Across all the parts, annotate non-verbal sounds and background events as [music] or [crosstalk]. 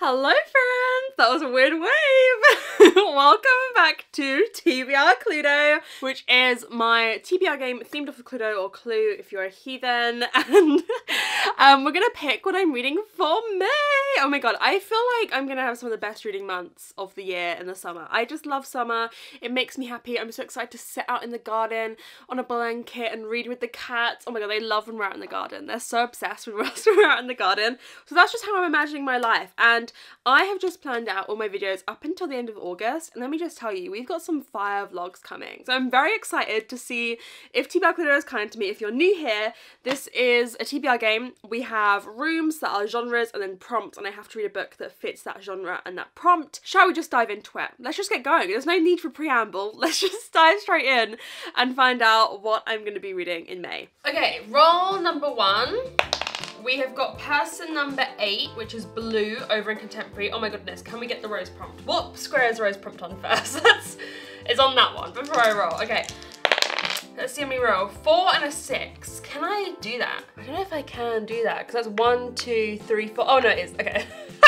Hello friends! That was a weird wave! [laughs] [laughs] Welcome back to TBR Cluedo, which is my TBR game themed off of Cluedo or Clue if you're a heathen. [laughs] And um, we're gonna pick what I'm reading for May! Oh my god, I feel like I'm gonna have some of the best reading months of the year in the summer. I just love summer. It makes me happy. I'm so excited to sit out in the garden on a blanket and read with the cats. Oh my god, they love when we're out in the garden. They're so obsessed [laughs] when we're out in the garden. So that's just how I'm imagining my life. And I have just planned out all my videos up until the end of August. And let me just tell you, we've got some fire vlogs coming. So I'm very excited to see if TBR Cluedo is kind to me. If you're new here, this is a TBR game. We have rooms that are genres and then prompts and I have to read a book that fits that genre and that prompt. Shall we just dive into it? Let's just get going. There's no need for preamble. [laughs] Let's just dive straight in and find out what I'm going to be reading in May. Okay, roll number one. We have got person number eight, which is blue over in contemporary. Oh my goodness, can we get the rose prompt? What square is rose prompt on first? [laughs] That's, it's on that one before I roll. Okay. Let's see how many roll. Four and a six. Can I do that? I don't know if I can do that because that's one, two, three, four. Oh no, it is. Okay. [laughs]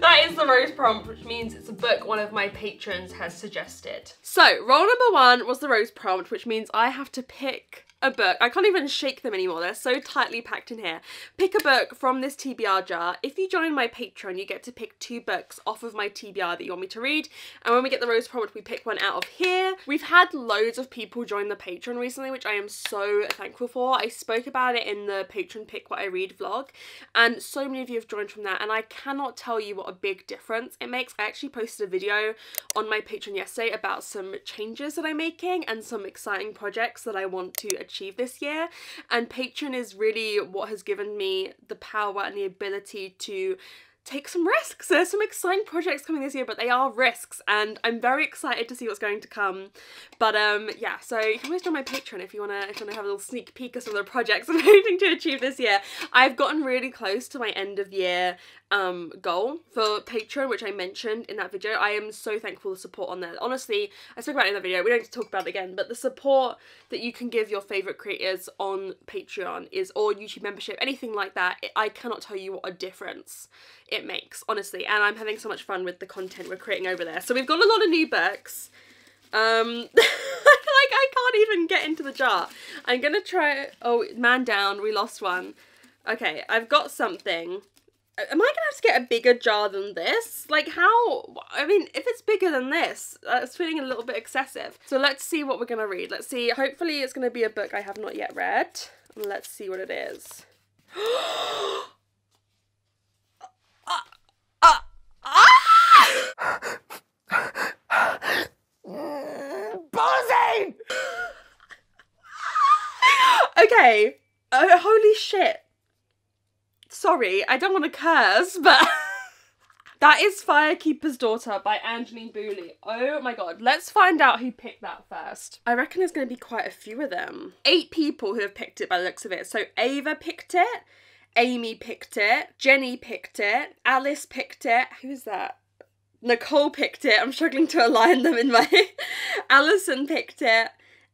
that is the rose prompt, which means it's a book one of my patrons has suggested. So, roll number one was the rose prompt, which means I have to pick a book. I can't even shake them anymore. They're so tightly packed in here. Pick a book from this TBR jar. If you join my Patreon, you get to pick two books off of my TBR that you want me to read. And when we get the rose prompt, we pick one out of here. We've had loads of people join the Patreon recently, which I am so thankful for. I spoke about it in the Patreon Pick What I Read vlog. And so many of you have joined from that. And I cannot tell you what a big difference it makes. I actually posted a video on my Patreon yesterday about some changes that I'm making and some exciting projects that I want to achieve this year. And Patreon is really what has given me the power and the ability to take some risks. There's some exciting projects coming this year, but they are risks, and I'm very excited to see what's going to come. But um, yeah, so you can always join my Patreon if you wanna if you wanna have a little sneak peek of some of the projects [laughs] I'm hoping to achieve this year. I've gotten really close to my end of year um goal for Patreon, which I mentioned in that video. I am so thankful for the support on there. Honestly, I spoke about it in the video. We don't need to talk about it again, but the support that you can give your favorite creators on Patreon is or YouTube membership, anything like that. I cannot tell you what a difference it makes, honestly. And I'm having so much fun with the content we're creating over there. So we've got a lot of new books. Um, [laughs] like I can't even get into the jar. I'm gonna try. Oh, man down. We lost one. Okay, I've got something. Am I gonna have to get a bigger jar than this? Like how? I mean, if it's bigger than this, that's feeling a little bit excessive. So let's see what we're gonna read. Let's see. Hopefully, it's gonna be a book I have not yet read. let's see what it is. [gasps] [gasps] [laughs] Okay. Uh, holy shit. Sorry, I don't want to curse, but [laughs] that is Firekeeper's Daughter by Angeline Boulley. Oh my god, let's find out who picked that first. I reckon there's going to be quite a few of them. Eight people who have picked it by the looks of it. So Ava picked it, Amy picked it, Jenny picked it, Alice picked it. Who's that? Nicole picked it. I'm struggling to align them in my. [laughs] Alison picked it,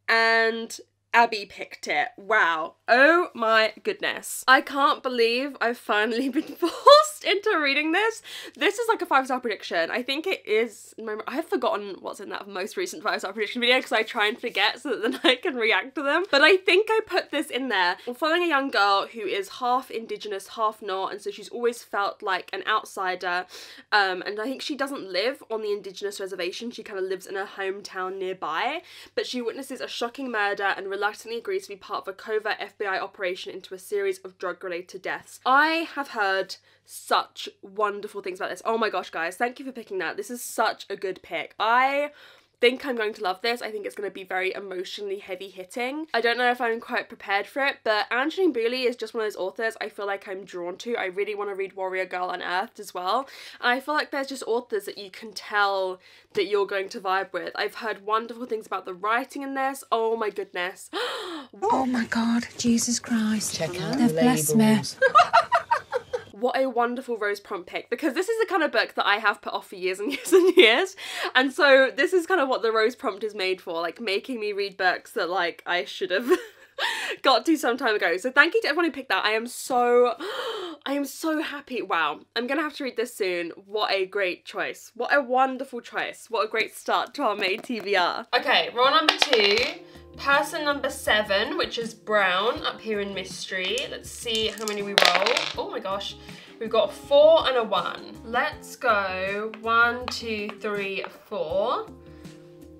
and Abby picked it. Wow. Oh my goodness. I can't believe I've finally [laughs] been forced into reading this. This is like a five star prediction. I think it is, I have forgotten what's in that most recent five star prediction video because I try and forget so that then [laughs] I can react to them. But I think I put this in there. We're following a young girl who is half indigenous, half not. And so she's always felt like an outsider. Um, and I think she doesn't live on the indigenous reservation. She kind of lives in her hometown nearby. But she witnesses a shocking murder and reluctantly agrees to be part of a covert FBI operation into a series of drug-related deaths. I have heard such wonderful things about this. Oh my gosh, guys, thank you for picking that. This is such a good pick. I think I'm going to love this. I think it's going to be very emotionally heavy hitting. I don't know if I'm quite prepared for it, but Angeline Boulley is just one of those authors I feel like I'm drawn to. I really want to read Warrior Girl Unearthed as well. And I feel like there's just authors that you can tell that you're going to vibe with. I've heard wonderful things about the writing in this. Oh my goodness. [gasps] oh my god, Jesus Christ. Check out They've the blessed me. [laughs] what a wonderful rose prompt pick because this is the kind of book that I have put off for years and [laughs] years and years and so this is kind of what the rose prompt is made for like making me read books that like I should have [laughs] got to some time ago. So thank you to everyone who picked that. I am so, [gasps] I am so happy. Wow. I'm going to have to read this soon. What a great choice. What a wonderful choice. What a great start to our May TBR. Okay, roll number two. Person number seven, which is Brown, up here in Mystery. Let's see how many we roll. Oh my gosh. We've got four and a one. Let's go one, two, three, four.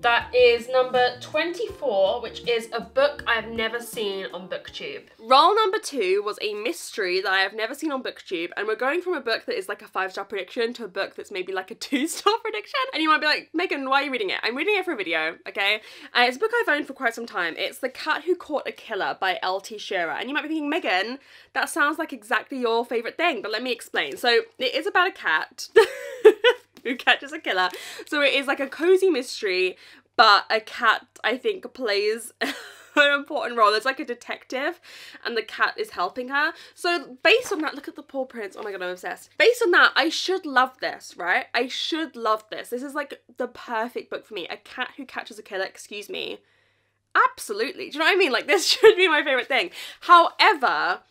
That is number 24, which is a book I've never seen on BookTube. Roll number two was a mystery that I have never seen on BookTube, and we're going from a book that is like a five star prediction to a book that's maybe like a [laughs] two star prediction. And you might be like, Megan, why are you reading it? I'm reading it for a video, okay? And it's a book I've owned for quite some time. It's The Cat Who Caught a Killer by L.T. Shearer. And you might be thinking, Megan, that sounds like exactly your favourite thing, but let me explain. So it is about a cat. [laughs] [laughs] who catches a killer. So it is like a cozy mystery, but a cat, I think, plays [laughs] an important role. There's like a detective and the cat is helping her. So based on that, look at the paw prints. Oh my god, I'm obsessed. Based on that, I should love this, right? I should love this. This is like the perfect book for me. A cat who catches a killer, excuse me. Absolutely. Do you know what I mean? Like this [laughs] should be my favorite thing. However,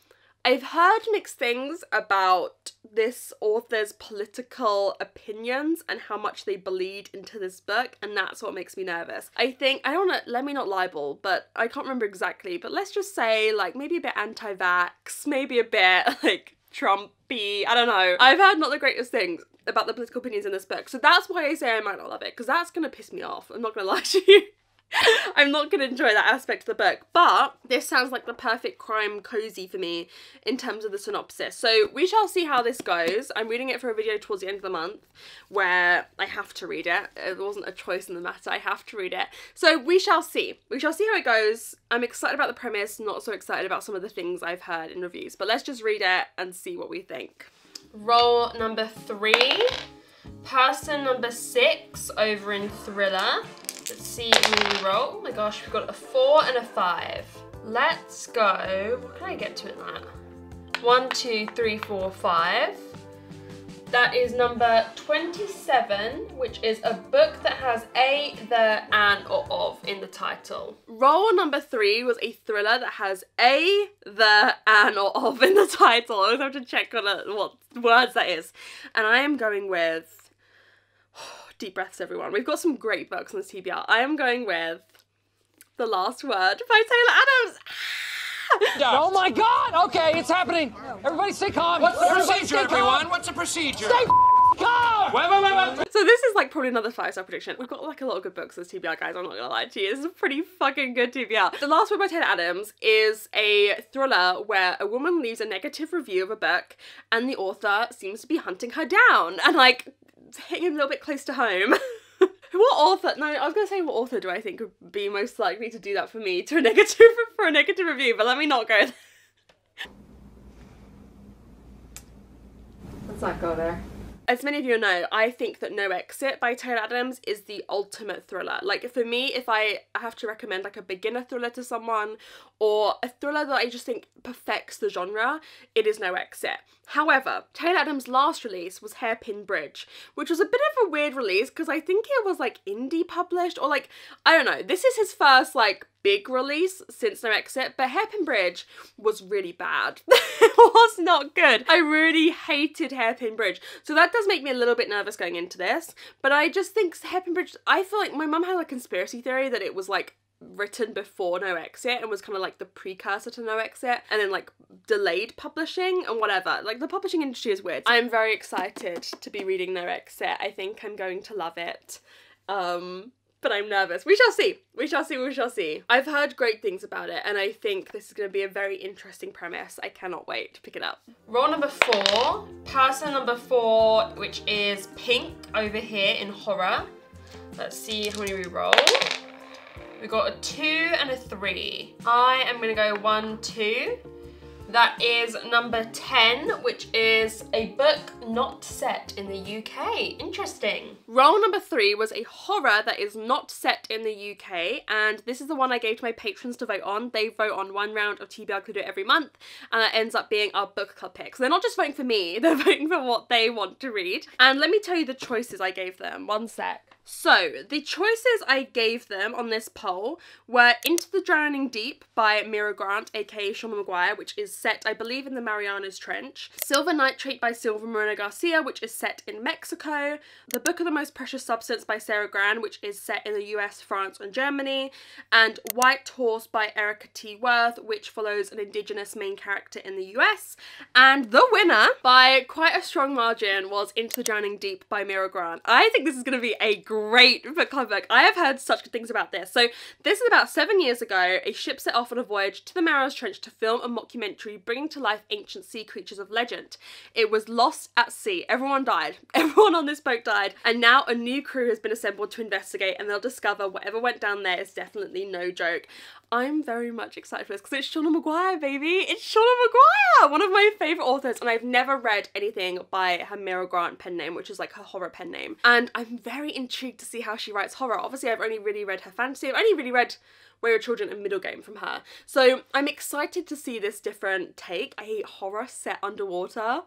I've heard mixed things about this author's political opinions and how much they bleed into this book, and that's what makes me nervous. I think, I don't know, let me not libel, but I can't remember exactly, but let's just say, like, maybe a bit anti vax, maybe a bit, [laughs] like, Trumpy, I don't know. I've heard not the greatest things about the political opinions in this book, so that's why I say I might not love it, because that's gonna piss me off. I'm not gonna [laughs] lie to you. [laughs] I'm not going to enjoy that aspect of the book, but this sounds like the perfect crime cozy for me in terms of the synopsis. So we shall see how this goes. I'm reading it for a video towards the end of the month where I have to read it. It wasn't a choice in the matter, I have to read it. So we shall see. We shall see how it goes. I'm excited about the premise, not so excited about some of the things I've heard in reviews, but let's just read it and see what we think. Roll number three. Person number six over in Thriller. Let's see we roll. Oh my gosh, we've got a four and a five. Let's go. What can I get to in that? One, two, three, four, five. That is number 27, which is a book that has a, the, and, or of in the title. Roll number three was a thriller that has a, the, and, or of in the title. I always have to check on it, what words that is. And I am going with deep breaths, everyone. We've got some great books on this TBR. I am going with The Last Word by Taylor Adams. [laughs] oh my god! Okay, it's happening. Everybody stay calm. What's the procedure, everyone? What's the procedure? Stay calm! Wait, wait, wait, wait. So this is like probably another five star prediction. We've got like a lot of good books as TBR, guys. I'm not gonna lie to you. This is a pretty fucking good TBR. The Last Word by Taylor Adams is a thriller where a woman leaves a negative review of a book and the author seems to be hunting her down and like hitting a little bit close to home. [laughs] what author? No, I was gonna say what author do I think would be most likely to do that for me to a [laughs] negative for a negative review, but let me not go. Let's not go there. As many of you know, I think that No Exit by Taylor Adams is the ultimate thriller. Like for me, if I have to recommend like a beginner thriller to someone or a thriller that I just think perfects the genre, it is No Exit. However, Taylor Adams' last release was Hairpin Bridge, which was a bit of a weird release because I think it was like indie published or like, I don't know, this is his first like big release since No Exit, but Hairpin Bridge was really bad. [laughs] it was not good. I really hated Hairpin Bridge. So that does make me a little bit nervous going into this, but I just think Hairpin Bridge, I feel like my mum had a conspiracy theory that it was like written before No Exit and was kind of like the precursor to No Exit and then like delayed publishing and whatever. Like the publishing industry is weird. I'm very excited to be reading No Exit. I think I'm going to love it. Um but I'm nervous. We shall see. We shall see. We shall see. I've heard great things about it, and I think this is going to be a very interesting premise. I cannot wait to pick it up. Roll number four. Person number four, which is Pink over here in horror. Let's see how many we roll. We got a two and a three. I am gonna go one, two. That is number 10, which is a book not set in the UK. Interesting. Roll number three was a horror that is not set in the UK, and this is the one I gave to my patrons to vote on. They vote on one round of TBR every month, and that ends up being our book club pick. So they're not just voting for me, [laughs] they're voting for what they want to read. And let me tell you the choices I gave them. One sec. So, the choices I gave them on this poll were Into the Drowning Deep by Mira Grant, aka Seanan McGuire, which is set, I believe, in the Marianas Trench, Silver Nitrate by Silvia Moreno-Garcia, which is set in Mexico, The Book of the Most Precious Substance by Sara Gran, which is set in the US, France, and Germany, and White Horse by Erika T. Wurth, which follows an Indigenous main character in the US, and the winner, by quite a strong margin, was Into the Drowning Deep by Mira Grant. I think this is going to be a great book club book. I have heard such good things about this. So this is about seven years ago. A ship set off on a voyage to the Marianas Trench to film a mockumentary bringing to life ancient sea creatures of legend. It was lost at sea. Everyone died. [laughs] Everyone on this boat died. And now a new crew has been assembled to investigate and they'll discover whatever went down there is definitely no joke. I'm very much excited for this because it's Seanan McGuire, baby. It's Seanan McGuire, one of my favourite authors, and I've never read anything by her Mira Grant pen name, which is like her horror pen name. And I'm very intrigued to see how she writes horror. Obviously, I've only really read her fantasy. I've only really read Wayward Children and Middlegame from her. So I'm excited to see this different take. I hate horror set underwater.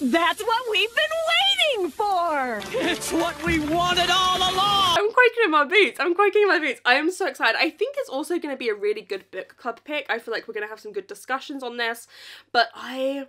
That's what we've been waiting for! It's what we wanted all along! I'm quaking in my boots. I'm quaking in my boots. I am so excited. I think it's also going to be a really good book club pick. I feel like we're going to have some good discussions on this. But I...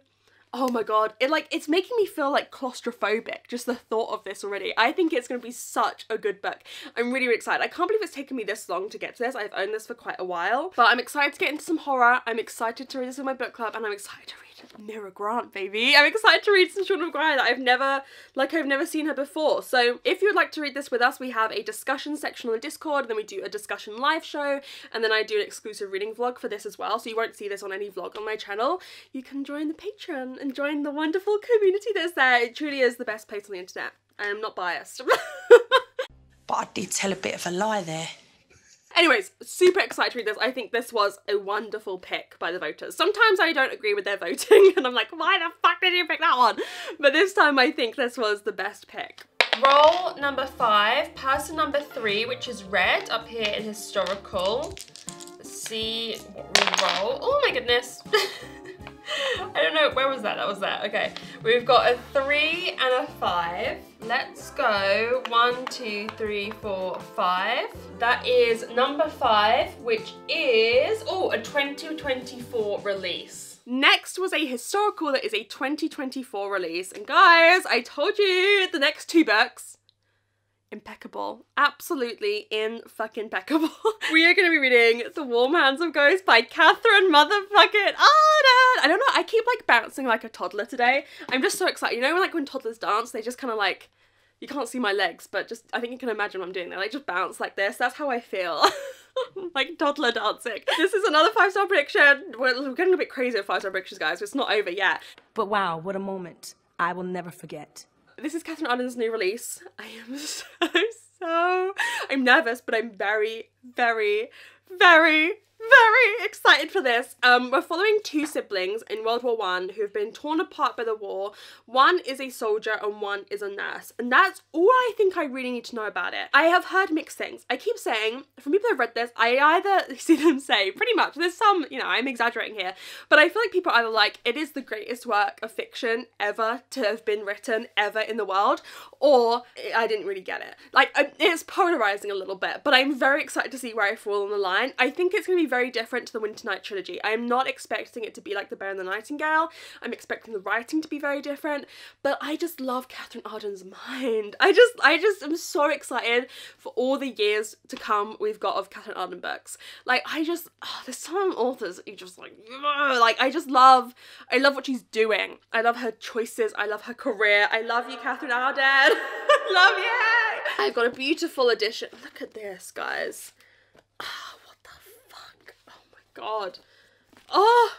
Oh my god, it like it's making me feel like claustrophobic just the thought of this already. I think it's going to be such a good book. I'm really, really excited. I can't believe it's taken me this long to get to this. I've owned this for quite a while, but I'm excited to get into some horror. I'm excited to read this in my book club and I'm excited to read Mira Grant, baby. I'm excited to read some Seanan McGuire that I've never, like I've never seen her before. So if you'd like to read this with us, we have a discussion section on the Discord, then we do a discussion live show, and then I do an exclusive reading vlog for this as well. So you won't see this on any vlog on my channel. You can join the Patreon and join the wonderful community that's there. It truly is the best place on the internet. I am not biased. [laughs] But I did tell a bit of a lie there. Anyways, super excited to read this. I think this was a wonderful pick by the voters. Sometimes I don't agree with their [laughs] voting and I'm like, why the fuck did you pick that one? But this time I think this was the best pick. Roll number five, person number three, which is red up here in historical. Let's see what we roll. Oh my goodness. [laughs] I don't know, where was that? That was that, okay. We've got a three and a five. Let's go, one, two, three, four, five. That is number five, which is, oh, a 2024 release. Next was a historical that is a 2024 release. And guys, I told you the next two books impeccable. Absolutely in fucking impeccable. [laughs] we are going to be reading The Warm Hands of Ghosts by Katherine motherfucking Arden. I don't know, I keep like bouncing like a toddler today. I'm just so excited. You know like when toddlers dance, they just kind of like, you can't see my legs, but just, I think you can imagine what I'm doing. They like just bounce like this. That's how I feel. [laughs] like toddler dancing. This is another five star prediction. We're, we're getting a bit crazy with five star predictions, guys. It's not over yet. But wow, what a moment. I will never forget. This is Katherine Arden's new release. I am [laughs] so, so, I'm nervous, but I'm very, very, very, very excited for this. Um, we're following two siblings in World War One who have been torn apart by the war. One is a soldier and one is a nurse. And that's all I think I really need to know about it. I have heard mixed things. I keep saying, from people who've read this, I either [laughs] see them say, pretty much, there's some, you know, I'm exaggerating here, but I feel like people are either like, it is the greatest work of fiction ever to have been written ever in the world, or I didn't really get it. Like, it's polarizing a little bit, but I'm very excited to see where I fall on the line. I think it's going to be very different to the Winternight trilogy. I am not expecting it to be like The Bear and the Nightingale. I'm expecting the writing to be very different, but I just love Katherine Arden's mind. I just, I just am so excited for all the years to come we've got of Katherine Arden books. Like, I just, oh, there's some authors you just like, like, I just love, I love what she's doing. I love her choices. I love her career. I love you, Katherine Arden. [laughs] Love you. I've got a beautiful edition. Look at this, guys. Oh, what the fuck? Oh my god. Oh,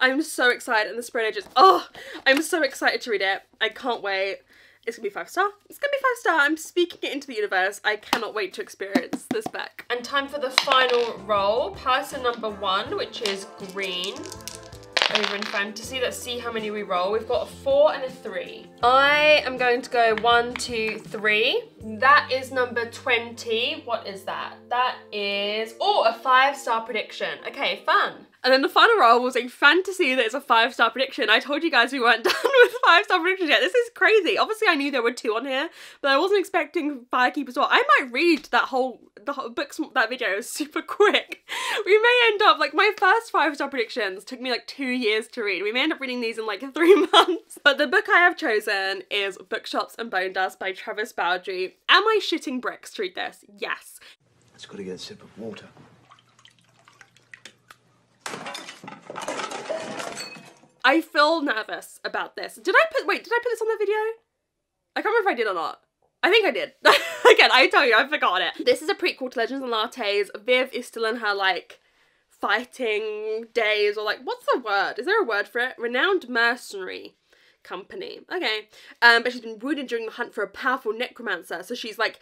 I'm so excited. And the spread edges. Oh, I'm so excited to read it. I can't wait. It's gonna be five star. It's gonna be five star. I'm speaking it into the universe. I cannot wait to experience this book. And time for the final roll. Person number one, which is green. Over in fantasy. Let's see how many we roll. We've got a four and a three. I am going to go one, two, three. That is number 20. What is that? That is, oh, a five star prediction. Okay, fun. And then the final roll was a fantasy that is a five star prediction. I told you guys we weren't [laughs] done with five star predictions yet. This is crazy. Obviously, I knew there were two on here, but I wasn't expecting Firekeep as well. I might read that whole the whole books that video [laughs] super quick. We may end up like my first five star predictions took me like two years to read. We may end up reading these in like [laughs] three months. But the book I have chosen is Bookshops and Bone Dust by Travis Baldree. Am I shitting bricks through this? Yes. It's got to get a sip of water. I feel nervous about this. Did I put wait, did I put this on the video? I can't remember if I did or not. I think I did. [laughs] Again, I tell you, I forgot it. This is a prequel to Legends and Lattes. Viv is still in her like fighting days or like what's the word? Is there a word for it? Renowned mercenary company. Okay. Um, but she's been wounded during the hunt for a powerful necromancer. So she's like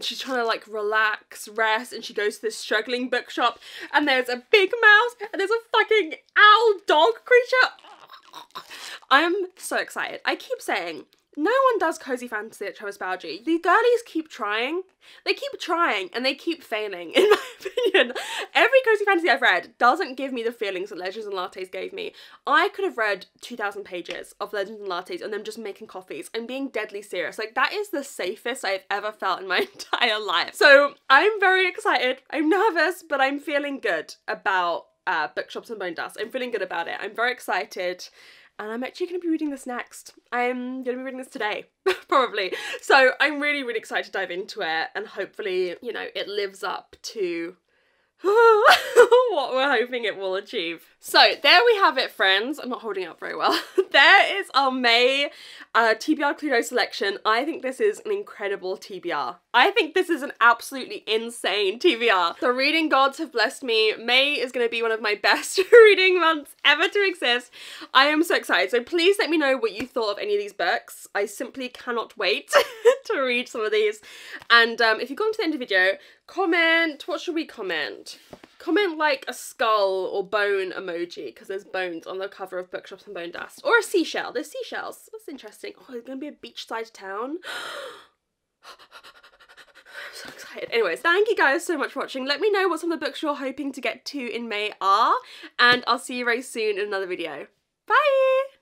she's trying to like relax, rest, and she goes to this struggling bookshop and there's a big mouse and there's a fucking owl dog creature. I'm so excited. I keep saying no one does cozy fantasy at Travis Baldree. The girlies keep trying. They keep trying and they keep failing, [laughs] in my opinion. Every cozy fantasy I've read doesn't give me the feelings that Legends and Lattes gave me. I could have read 2,000 pages of Legends and Lattes and them just making coffees and being deadly serious. Like, that is the safest I've ever felt in my [laughs] entire life. So, I'm very excited. I'm nervous, but I'm feeling good about uh, Bookshops and Bone Dust. I'm feeling good about it. I'm very excited and I'm actually going to be reading this next. I'm going to be reading this today, [laughs] probably. So I'm really, really excited to dive into it and hopefully, you know, it lives up to [gasps] [laughs] we're hoping it will achieve. So there we have it, friends. I'm not holding up very well. [laughs] there is our May uh, TBR Cluedo selection. I think this is an incredible TBR. I think this is an absolutely insane TBR. The reading gods have blessed me. May is going to be one of my [laughs] best [laughs] reading months ever to exist. I am so excited. So please let me know what you thought of any of these books. I simply cannot wait to read some of these. And um, if you've gone to the end of the video, comment. What should we comment? Comment like a skull or bone emoji because there's bones on the cover of Bookshops and Bone Dust. Or a seashell. There's seashells. That's interesting. Oh, there's going to be a beachside town. [gasps] so excited. Anyways, thank you guys so much for watching. Let me know what some of the books you're hoping to get to in May are. And I'll see you very soon in another video. Bye!